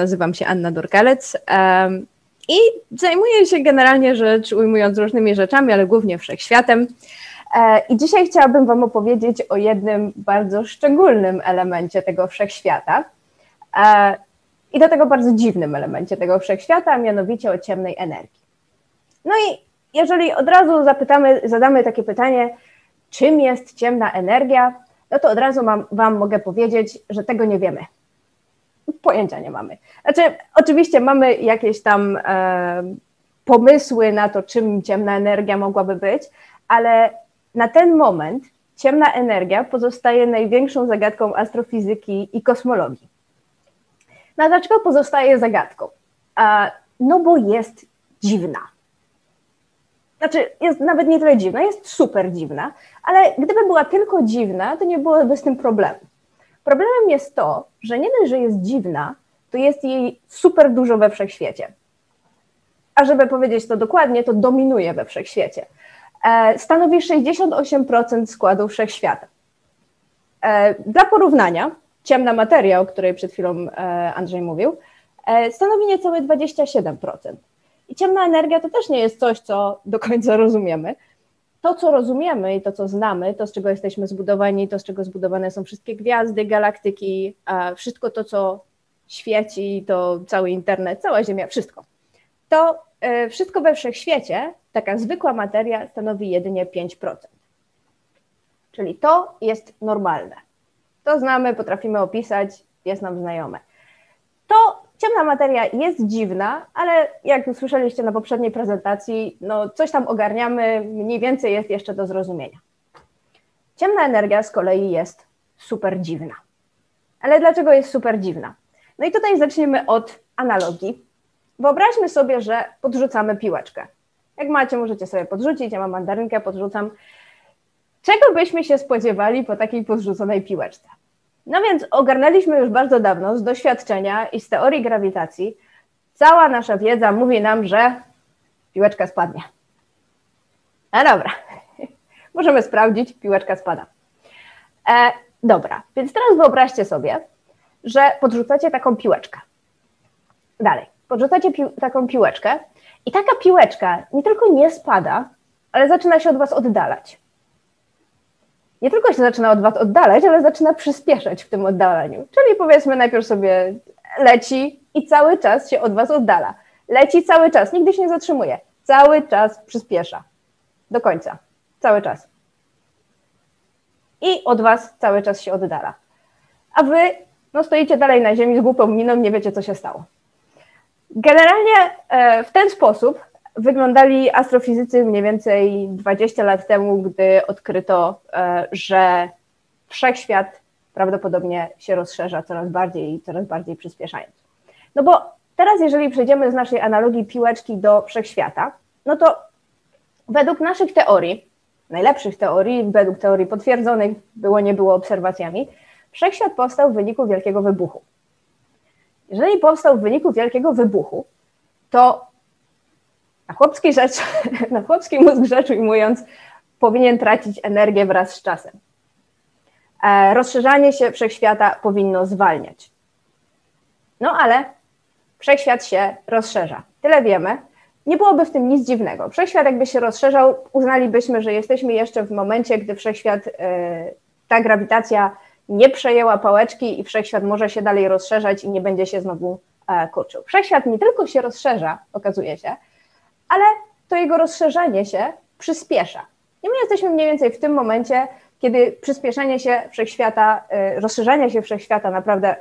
nazywam się Anna Dorkalec i zajmuję się generalnie rzecz ujmując różnymi rzeczami, ale głównie wszechświatem. E, I dzisiaj chciałabym Wam opowiedzieć o jednym bardzo szczególnym elemencie tego wszechświata e, i do tego bardzo dziwnym elemencie tego wszechświata, a mianowicie o ciemnej energii. No i jeżeli od razu zapytamy, zadamy takie pytanie, czym jest ciemna energia, no to od razu mam, Wam mogę powiedzieć, że tego nie wiemy. Pojęcia nie mamy. Znaczy, oczywiście mamy jakieś tam e, pomysły na to, czym ciemna energia mogłaby być, ale na ten moment ciemna energia pozostaje największą zagadką astrofizyki i kosmologii. No dlaczego pozostaje zagadką? No bo jest dziwna. Znaczy, jest nawet nie tyle dziwna, jest super dziwna, ale gdyby była tylko dziwna, to nie byłoby z tym problemu. Problemem jest to, że nie dość, że jest dziwna, to jest jej super dużo we wszechświecie. A żeby powiedzieć to dokładnie, to dominuje we wszechświecie. E, stanowi 68% składu wszechświata. E, dla porównania, ciemna materia, o której przed chwilą e, Andrzej mówił, stanowi niecałe 27%. I ciemna energia to też nie jest coś, co do końca rozumiemy. To, co rozumiemy i to, co znamy, to, z czego jesteśmy zbudowani, to, z czego zbudowane są wszystkie gwiazdy, galaktyki, wszystko to, co świeci, to cały internet, cała Ziemia, wszystko. To wszystko we wszechświecie taka zwykła materia stanowi jedynie 5%. Czyli to jest normalne. To znamy, potrafimy opisać, jest nam znajome. To ciemna materia jest dziwna, ale jak usłyszeliście na poprzedniej prezentacji, no coś tam ogarniamy, mniej więcej jest jeszcze do zrozumienia. Ciemna energia z kolei jest super dziwna. Ale dlaczego jest super dziwna? No i tutaj zaczniemy od analogii. Wyobraźmy sobie, że podrzucamy piłeczkę. Jak macie, możecie sobie podrzucić. Ja mam mandarynkę, podrzucam. Czego byśmy się spodziewali po takiej podrzuconej piłeczce? No więc ogarnęliśmy już bardzo dawno z doświadczenia i z teorii grawitacji. Cała nasza wiedza mówi nam, że piłeczka spadnie. No dobra, możemy sprawdzić, piłeczka spada. E, dobra, więc teraz wyobraźcie sobie, że podrzucacie taką piłeczkę. Dalej, podrzucacie taką piłeczkę i taka piłeczka nie tylko nie spada, ale zaczyna się od Was oddalać. Nie tylko się zaczyna od Was oddalać, ale zaczyna przyspieszać w tym oddalaniu. Czyli powiedzmy, najpierw sobie leci i cały czas się od Was oddala. Leci cały czas, nigdy się nie zatrzymuje. Cały czas przyspiesza. Do końca. Cały czas. I od Was cały czas się oddala. A Wy no, stoicie dalej na ziemi z głupą miną, nie wiecie, co się stało. Generalnie e, w ten sposób wyglądali astrofizycy mniej więcej 20 lat temu, gdy odkryto, e, że wszechświat prawdopodobnie się rozszerza coraz bardziej i coraz bardziej przyspieszając. No bo teraz, jeżeli przejdziemy z naszej analogii piłeczki do wszechświata, no to według naszych teorii, najlepszych teorii, według teorii potwierdzonych, było nie było obserwacjami, wszechświat powstał w wyniku wielkiego wybuchu. Jeżeli powstał w wyniku wielkiego wybuchu, to na chłopskiej, rzecz, na chłopski mózg rzecz ujmując, powinien tracić energię wraz z czasem. E, rozszerzanie się wszechświata powinno zwalniać. No ale wszechświat się rozszerza. Tyle wiemy. Nie byłoby w tym nic dziwnego. Wszechświat, jakby się rozszerzał, uznalibyśmy, że jesteśmy jeszcze w momencie, gdy wszechświat, e, ta grawitacja nie przejęła pałeczki i wszechświat może się dalej rozszerzać i nie będzie się znowu e, kurczył. Wszechświat nie tylko się rozszerza, okazuje się, ale to jego rozszerzanie się przyspiesza. I my jesteśmy mniej więcej w tym momencie, kiedy przyspieszenie się wszechświata, e, rozszerzanie się wszechświata naprawdę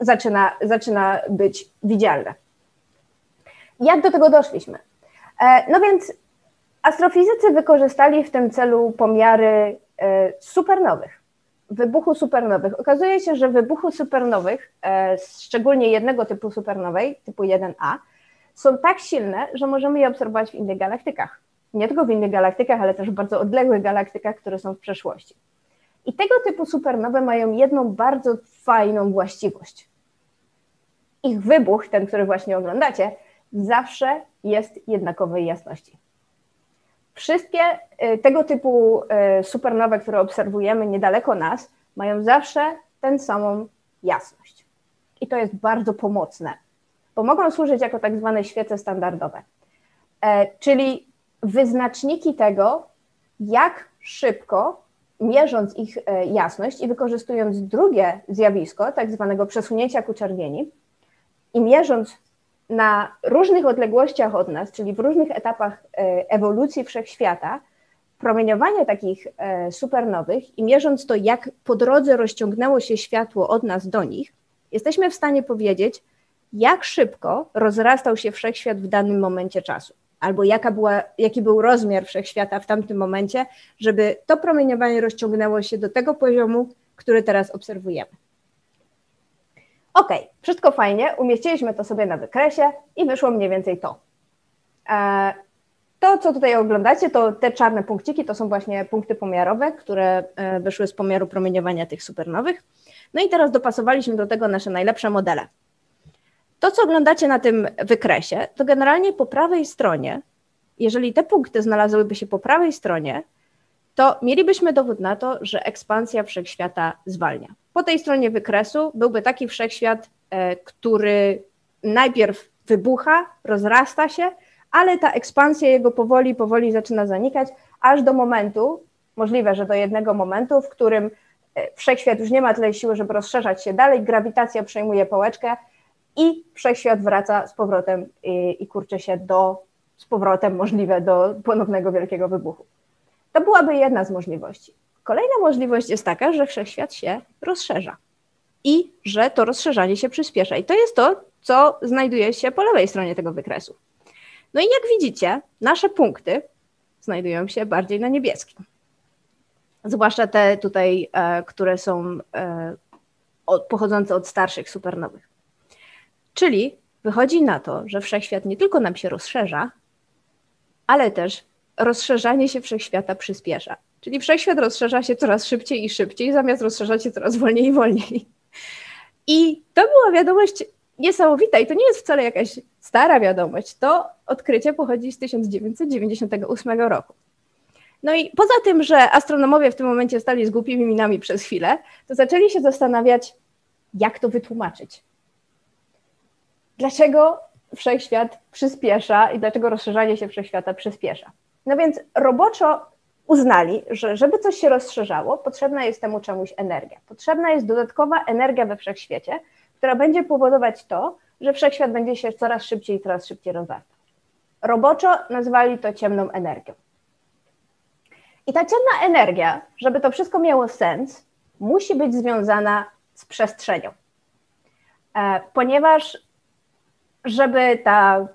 zaczyna, zaczyna być widzialne. Jak do tego doszliśmy? E, no więc astrofizycy wykorzystali w tym celu pomiary supernowych wybuchu supernowych. Okazuje się, że wybuchu supernowych, e, szczególnie jednego typu supernowej, typu 1A, są tak silne, że możemy je obserwować w innych galaktykach. Nie tylko w innych galaktykach, ale też w bardzo odległych galaktykach, które są w przeszłości. I tego typu supernowe mają jedną bardzo fajną właściwość. Ich wybuch, ten, który właśnie oglądacie, zawsze jest jednakowej jasności. Wszystkie y, tego typu y, supernowe, które obserwujemy niedaleko nas, mają zawsze tę samą jasność. i to jest bardzo pomocne, bo mogą służyć jako tak zwane świece standardowe, e, czyli wyznaczniki tego, jak szybko, mierząc ich e, jasność i wykorzystując drugie zjawisko, tak zwanego przesunięcia ku czerwieni, i mierząc na różnych odległościach od nas, czyli w różnych etapach e, ewolucji wszechświata, promieniowanie takich supernowych i mierząc to, jak po drodze rozciągnęło się światło od nas do nich, jesteśmy w stanie powiedzieć, jak szybko rozrastał się wszechświat w danym momencie czasu, albo jaka była, jaki był rozmiar wszechświata w tamtym momencie, żeby to promieniowanie rozciągnęło się do tego poziomu, który teraz obserwujemy. Ok, wszystko fajnie, umieściliśmy to sobie na wykresie i wyszło mniej więcej to. E, to, co tutaj oglądacie, to te czarne punkciki, to są właśnie punkty pomiarowe, które e, wyszły z pomiaru promieniowania tych supernowych. No i teraz dopasowaliśmy do tego nasze najlepsze modele. To, co oglądacie na tym wykresie, to generalnie po prawej stronie, jeżeli te punkty znalazłyby się po prawej stronie, to mielibyśmy dowód na to, że ekspansja wszechświata zwalnia. Po tej stronie wykresu byłby taki wszechświat, e, który najpierw wybucha, rozrasta się, ale ta ekspansja jego powoli, powoli zaczyna zanikać, aż do momentu, możliwe, że do jednego momentu, w którym e, wszechświat już nie ma tyle siły, żeby rozszerzać się dalej, grawitacja przejmuje pałeczkę i wszechświat wraca z powrotem i, i kurczy się do, z powrotem możliwe do ponownego wielkiego wybuchu. To byłaby jedna z możliwości. Kolejna możliwość jest taka, że wszechświat się rozszerza i że to rozszerzanie się przyspiesza. I to jest to, co znajduje się po lewej stronie tego wykresu. No i jak widzicie, nasze punkty znajdują się bardziej na niebieskim. Zwłaszcza te tutaj, e, które są e, pochodzące od starszych supernowych. Czyli wychodzi na to, że wszechświat nie tylko nam się rozszerza, ale też rozszerzanie się wszechświata przyspiesza. Czyli wszechświat rozszerza się coraz szybciej i szybciej, zamiast rozszerzać się coraz wolniej i wolniej. I to była wiadomość niesamowita i to nie jest wcale jakaś stara wiadomość. To odkrycie pochodzi z 1998 roku. No i poza tym, że astronomowie w tym momencie stali z głupimi minami przez chwilę, to zaczęli się zastanawiać, jak to wytłumaczyć. Dlaczego wszechświat przyspiesza i dlaczego rozszerzanie się wszechświata przyspiesza? No więc roboczo uznali, że żeby coś się rozszerzało, potrzebna jest temu czemuś energia. Potrzebna jest dodatkowa energia we wszechświecie, która będzie powodować to, że wszechświat będzie się coraz szybciej i coraz szybciej rozwijał. Roboczo nazwali to ciemną energią. I ta ciemna energia, żeby to wszystko miało sens, musi być związana z przestrzenią. E, ponieważ żeby, ta,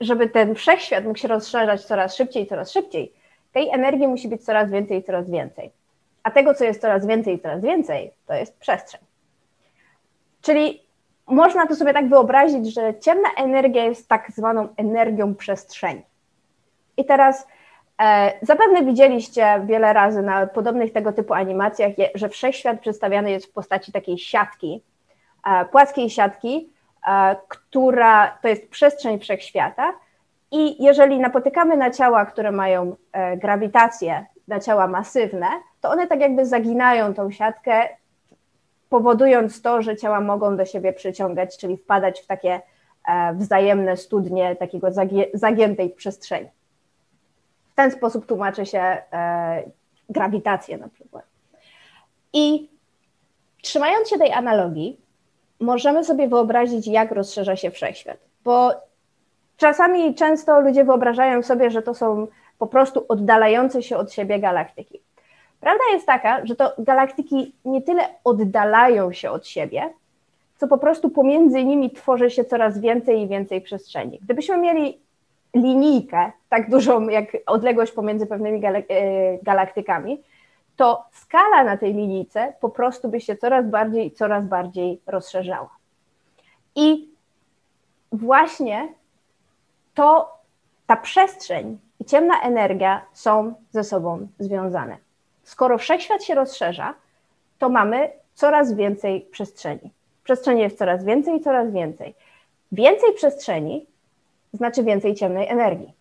żeby ten wszechświat mógł się rozszerzać coraz szybciej, coraz szybciej, tej energii musi być coraz więcej coraz więcej. A tego, co jest coraz więcej coraz więcej, to jest przestrzeń. Czyli można to sobie tak wyobrazić, że ciemna energia jest tak zwaną energią przestrzeni. I teraz e, zapewne widzieliście wiele razy na podobnych tego typu animacjach, że wszechświat przedstawiany jest w postaci takiej siatki, e, płaskiej siatki, która to jest przestrzeń wszechświata. I jeżeli napotykamy na ciała, które mają e, grawitację, na ciała masywne, to one tak jakby zaginają tą siatkę powodując to, że ciała mogą do siebie przyciągać, czyli wpadać w takie e, wzajemne studnie takiego zagiętej przestrzeni. W ten sposób tłumaczy się e, grawitację na przykład. I trzymając się tej analogii, możemy sobie wyobrazić, jak rozszerza się wszechświat, bo czasami często ludzie wyobrażają sobie, że to są po prostu oddalające się od siebie galaktyki. Prawda jest taka, że to galaktyki nie tyle oddalają się od siebie, co po prostu pomiędzy nimi tworzy się coraz więcej i więcej przestrzeni. Gdybyśmy mieli linijkę tak dużą jak odległość pomiędzy pewnymi e, galaktykami, to skala na tej linijce po prostu by się coraz bardziej coraz bardziej rozszerzała. I właśnie to ta przestrzeń i ciemna energia są ze sobą związane skoro wszechświat się rozszerza, to mamy coraz więcej przestrzeni. Przestrzeni jest coraz więcej i coraz więcej. Więcej przestrzeni znaczy więcej ciemnej energii.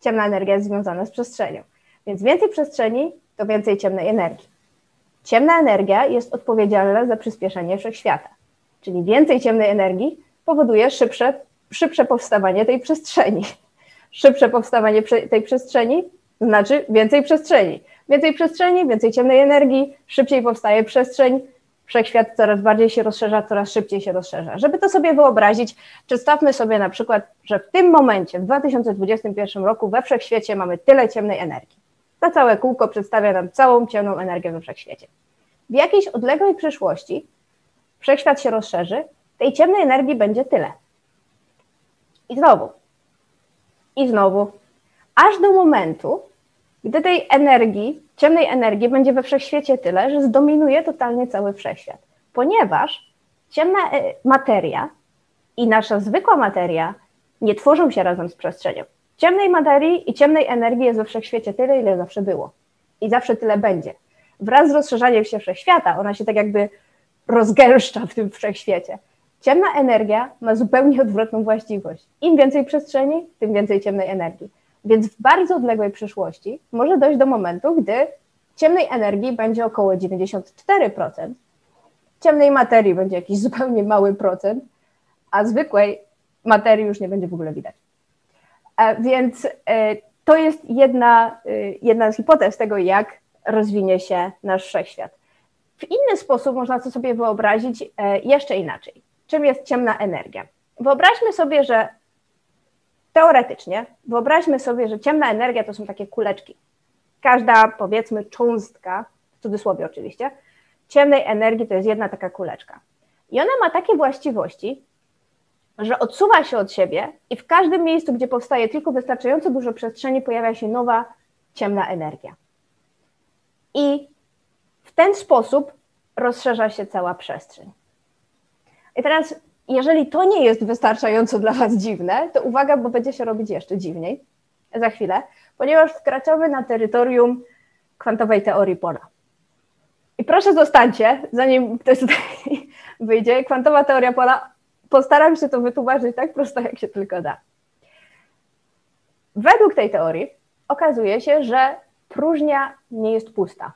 Ciemna energia jest związana z przestrzenią, więc więcej przestrzeni to więcej ciemnej energii. Ciemna energia jest odpowiedzialna za przyspieszenie wszechświata. czyli więcej ciemnej energii, powoduje szybsze, szybsze powstawanie tej przestrzeni. Szybsze powstawanie tej przestrzeni znaczy więcej przestrzeni. Więcej przestrzeni, więcej ciemnej energii, szybciej powstaje przestrzeń, wszechświat coraz bardziej się rozszerza, coraz szybciej się rozszerza. Żeby to sobie wyobrazić, przedstawmy sobie na przykład, że w tym momencie, w 2021 roku we wszechświecie mamy tyle ciemnej energii. To całe kółko przedstawia nam całą ciemną energię we wszechświecie. W jakiejś odległej przyszłości wszechświat się rozszerzy, tej ciemnej energii będzie tyle. I znowu, i znowu, aż do momentu, gdy tej energii, ciemnej energii będzie we wszechświecie tyle, że zdominuje totalnie cały wszechświat. Ponieważ ciemna e, materia i nasza zwykła materia nie tworzą się razem z przestrzenią. Ciemnej materii i ciemnej energii jest we wszechświecie tyle, ile zawsze było. I zawsze tyle będzie. Wraz z rozszerzaniem się wszechświata, ona się tak jakby rozgęszcza w tym wszechświecie. Ciemna energia ma zupełnie odwrotną właściwość. Im więcej przestrzeni, tym więcej ciemnej energii. Więc w bardzo odległej przyszłości może dojść do momentu, gdy ciemnej energii będzie około 94%, ciemnej materii będzie jakiś zupełnie mały procent, a zwykłej materii już nie będzie w ogóle widać. E, więc e, to jest jedna, e, jedna z hipotez tego, jak rozwinie się nasz wszechświat. W inny sposób można to sobie wyobrazić jeszcze inaczej. Czym jest ciemna energia? Wyobraźmy sobie, że teoretycznie, wyobraźmy sobie, że ciemna energia to są takie kuleczki. Każda, powiedzmy, cząstka, w cudzysłowie oczywiście, ciemnej energii to jest jedna taka kuleczka. I ona ma takie właściwości, że odsuwa się od siebie i w każdym miejscu, gdzie powstaje tylko wystarczająco dużo przestrzeni, pojawia się nowa ciemna energia. I w ten sposób rozszerza się cała przestrzeń. I teraz, jeżeli to nie jest wystarczająco dla Was dziwne, to uwaga, bo będzie się robić jeszcze dziwniej za chwilę, ponieważ wkraczamy na terytorium kwantowej teorii pola. I proszę zostańcie, zanim ktoś tutaj wyjdzie. Kwantowa teoria pola, postaram się to wytłumaczyć tak prosto, jak się tylko da. Według tej teorii okazuje się, że próżnia nie jest pusta.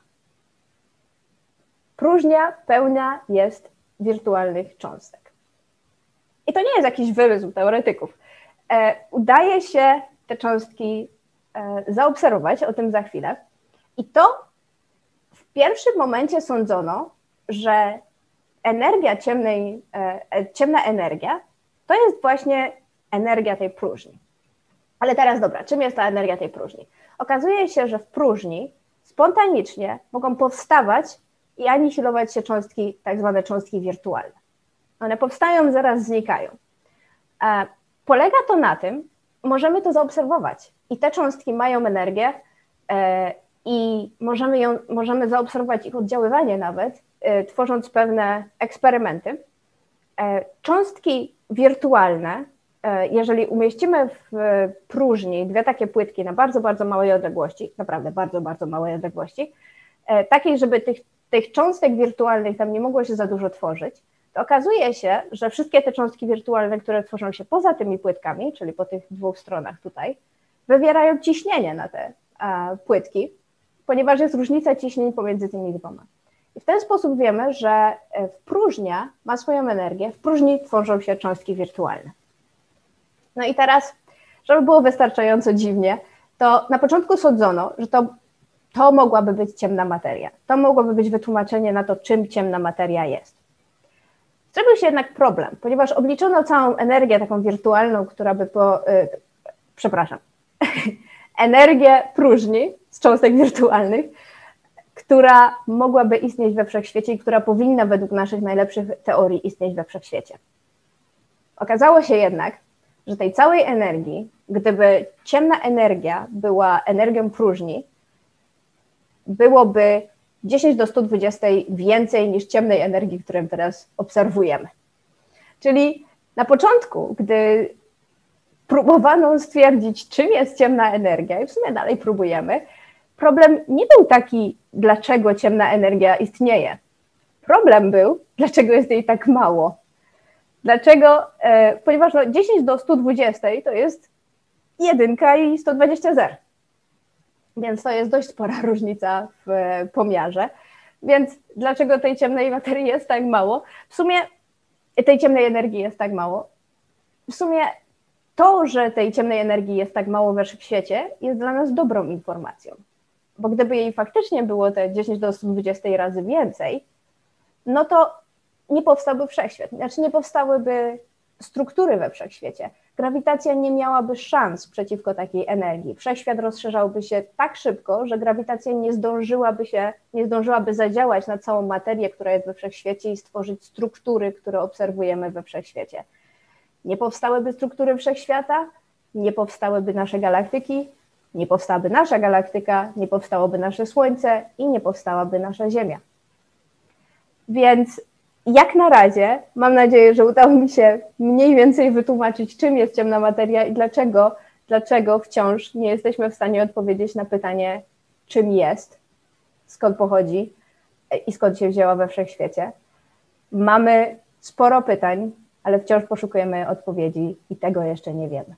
Próżnia pełna jest wirtualnych cząstek. I to nie jest jakiś wymysł teoretyków. E, udaje się te cząstki e, zaobserwować, o tym za chwilę. I to w pierwszym momencie sądzono, że energia ciemnej, e, e ciemna energia to jest właśnie energia tej próżni. Ale teraz dobra, czym jest ta energia tej próżni? Okazuje się, że w próżni spontanicznie mogą powstawać i anihilować się cząstki, tak zwane cząstki wirtualne. One powstają, zaraz znikają. E, polega to na tym, możemy to zaobserwować. I te cząstki mają energię i możemy, ją, możemy zaobserwować ich oddziaływanie nawet, tworząc pewne eksperymenty. Cząstki wirtualne, jeżeli umieścimy w próżni dwie takie płytki na bardzo, bardzo małej odległości, naprawdę bardzo, bardzo małej odległości, takiej, żeby tych tych cząstek wirtualnych tam nie mogło się za dużo tworzyć, to okazuje się, że wszystkie te cząstki wirtualne, które tworzą się poza tymi płytkami, czyli po tych dwóch stronach tutaj, wywierają ciśnienie na te płytki, ponieważ jest różnica ciśnień pomiędzy tymi dwoma. W ten sposób wiemy, że e, w próżnia ma swoją energię, w próżni tworzą się cząstki wirtualne. No i teraz, żeby było wystarczająco dziwnie, to na początku sądzono, że to to mogłaby być ciemna materia. To mogłoby być wytłumaczenie na to, czym ciemna materia jest. Zrobił się jednak problem, ponieważ obliczono całą energię taką wirtualną, która by po. Yy, przepraszam. energię próżni z cząstek wirtualnych, która mogłaby istnieć we wszechświecie i która powinna według naszych najlepszych teorii istnieć we wszechświecie. Okazało się jednak, że tej całej energii, gdyby ciemna energia była energią próżni, byłoby 10 do 120 więcej niż ciemnej energii, którą teraz obserwujemy. Czyli na początku, gdy próbowano stwierdzić, czym jest ciemna energia, i w sumie dalej próbujemy, problem nie był taki, dlaczego ciemna energia istnieje. Problem był, dlaczego jest jej tak mało. Dlaczego? E, ponieważ no 10 do 120 to jest jedynka i 120 zer więc to jest dość spora różnica w pomiarze. Więc dlaczego tej ciemnej materii jest tak mało? W sumie tej ciemnej energii jest tak mało. W sumie to, że tej ciemnej energii jest tak mało we wszechświecie, jest dla nas dobrą informacją. Bo gdyby jej faktycznie było te 10 do 120 razy więcej, no to nie powstałby wszechświat. Znaczy nie powstałyby struktury we wszechświecie. Grawitacja nie miałaby szans przeciwko takiej energii. Wszechświat rozszerzałby się tak szybko, że grawitacja nie zdążyłaby się, nie zdążyłaby zadziałać na całą materię, która jest we wszechświecie i stworzyć struktury, które obserwujemy we wszechświecie. Nie powstałyby struktury wszechświata, nie powstałyby nasze galaktyki, nie powstałaby nasza galaktyka, nie powstałoby nasze Słońce i nie powstałaby nasza Ziemia. Więc jak na razie mam nadzieję, że udało mi się mniej więcej wytłumaczyć, czym jest ciemna materia i dlaczego, dlaczego wciąż nie jesteśmy w stanie odpowiedzieć na pytanie, czym jest, skąd pochodzi i skąd się wzięła we wszechświecie. Mamy sporo pytań, ale wciąż poszukujemy odpowiedzi i tego jeszcze nie wiemy.